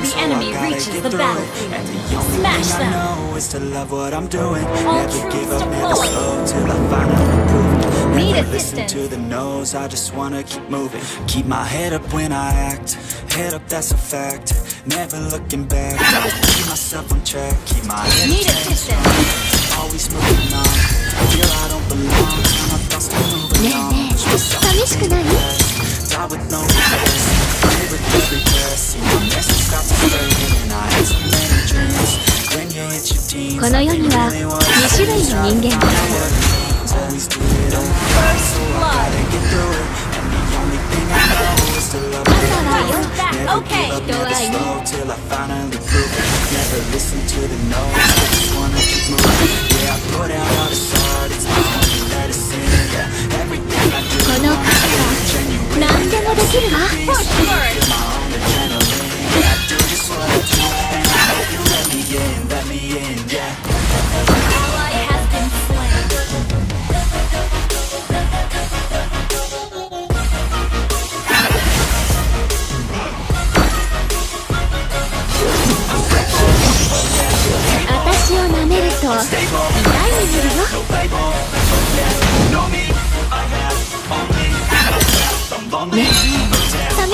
until the so I enemy gotta reaches get the through it. battlefield. And the only Smash thing them. I know is to love what I'm doing. All Never troops give up, never deployed. slow till I finally prove it. Need Never listen assistance. to the no's, I just wanna keep moving. Keep my head up when I act. Head up, that's a fact. Never looking back. Keep myself on track. Keep my head Need checked. assistance. Always moving on. Feel I don't belong. Tell my thoughts to moving ね on. えねえ寂しくない Die with no regrets. Live with every breath. See my message start to spread. And I had so many dreams. When you hit your teens, この世には2種類の人間がいる Always do it on First blood. get through it. And the only thing I know is to love what 朝 I'm はよ Request back. Never Okay. give up, 人は never いない slow till I finally prove it. Never listen to the no's, I just wanna keep moving. Yeah, I put out all this art, it's my has been slain.「私を舐めると痛い目見るよ」ね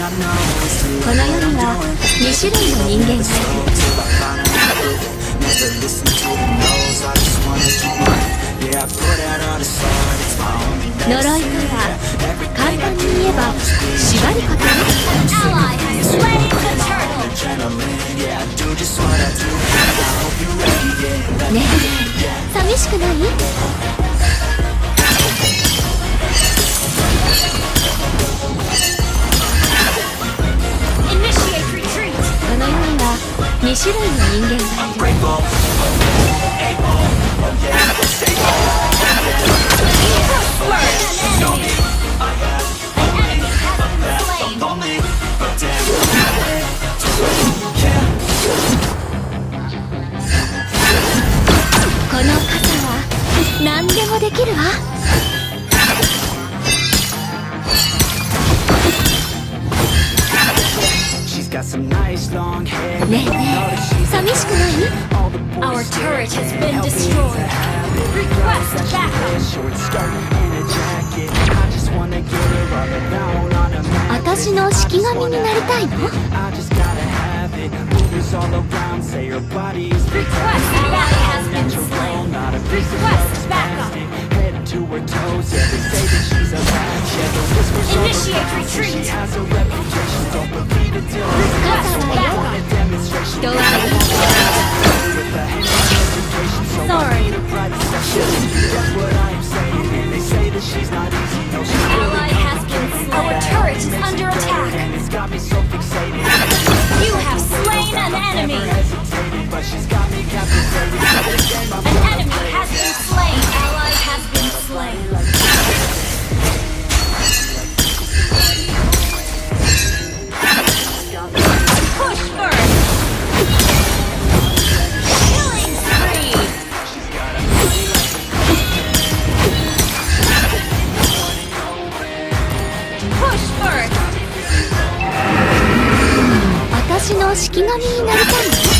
この世には2種類の人間がいる呪いとは簡単に言えば縛りことねねえ寂しくないこの人は何でもできるわ。ねえねえ寂しくない Our turret has been destroyed Request backup 私の式神になりたいの Request backup Request backup her toes every day that she's alive. Yeah, the whispers Initiate retreat. She has a reputation. Don't believe it till this class on a demonstration. Go out. Sorry. I a Our turret is under 私の式神になりたいの？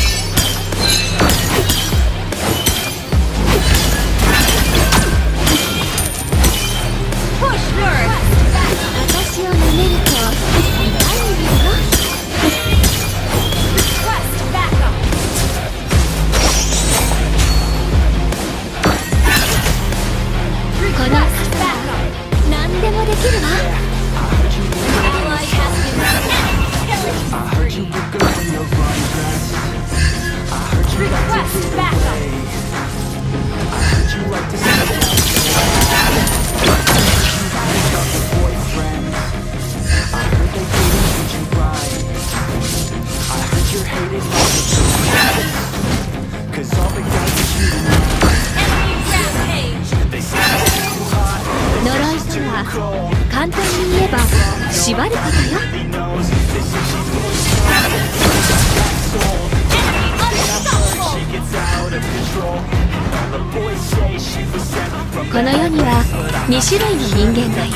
この世には2種類の人間がいる。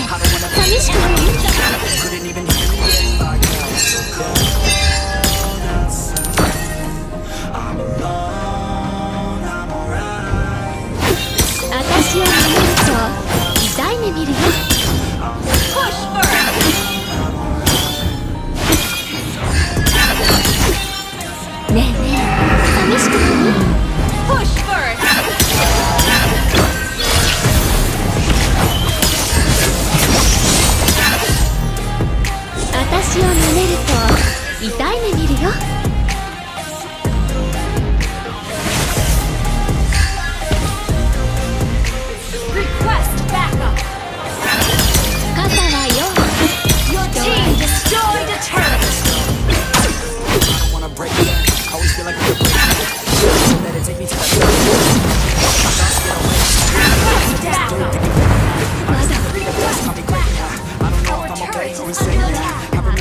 ミッション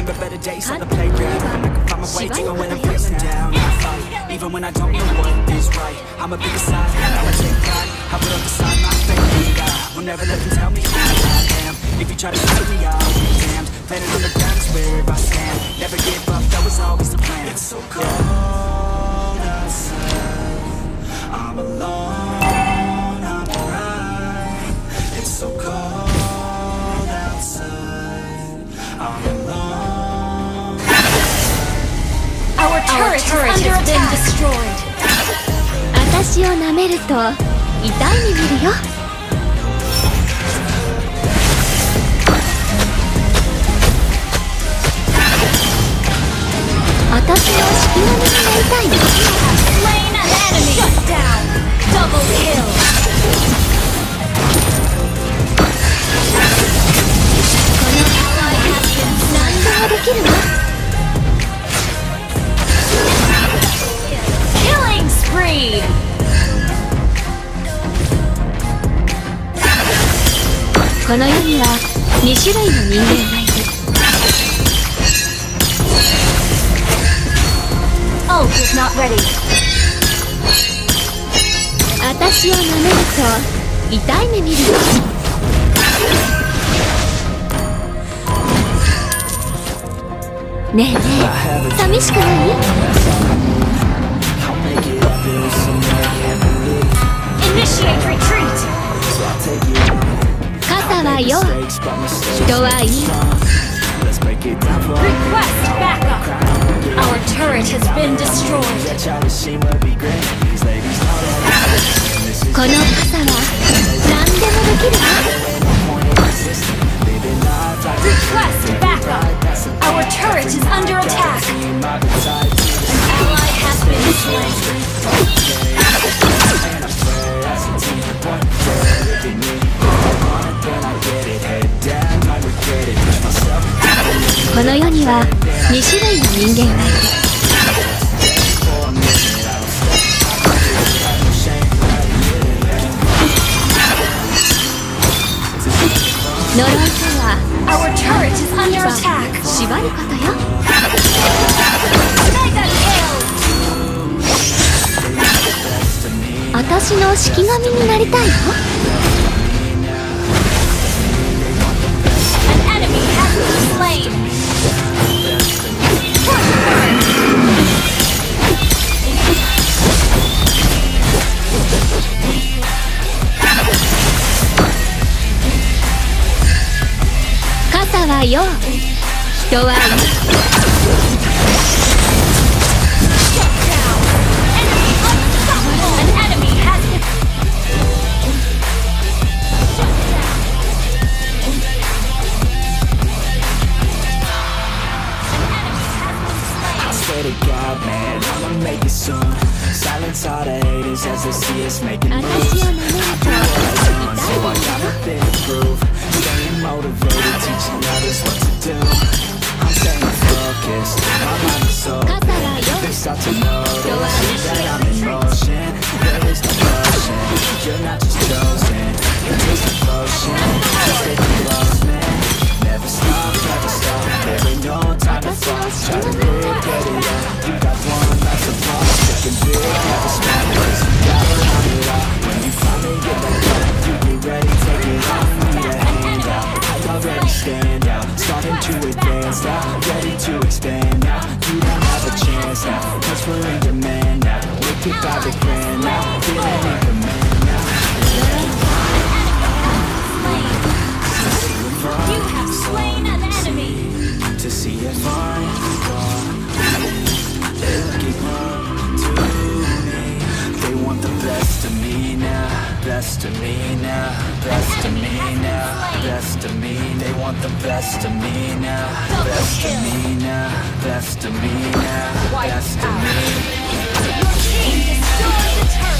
remember better days on the playground. I can find my way to go when I'm feeling down. I fight, even when I don't know what is right. I'ma be beside, I'ma take pride. I put up beside my faith and I will never let them tell me who I am. If you try to stop me, I'll be damned. Planet on the ground is where I stand. Never give up, that was always the plan. It's so cold outside. I'm alone, It's so cold outside. I'm 私を舐めると痛いに見るよ。私をしき伸びになりたいの。この世には2種類の人間。がいる私をなめ痛い目見る。よ寂しくない？Initiate! on 傘はよ Mistakes, but mistakes 人はいい Let's break it down for Request backup. Our turret has been destroyed. That Charlie Sheen would be great These ladies know that This is この傘は何でもできるわ no point in resisting Living life like a Request backup. Our turret is under attack. dream I've been tied to An ally has been slain. この世には2種類の人間がいる。呪いとは縛ることよ私の式神になりたいのsee us making 私 moves を舐めると so I gotta think through Staying motivated, teaching others what to do I'm staying focused, my mind is open They start to notice that I'm in motion There is no motion, you're not just chosen It takes a potion, just take a close man Never stop, never stop, there ain't no time to fuss Try to live, get it up, you got one life to fuck Taking big, never stop. 55 a grand now, feeling like a man now. You have slain an enemy. To see I'm looking up to me. They want the best of me now, best of me now, best of me now, best of me. They want the best of me now, best of me now, best of me now, best of me the turret.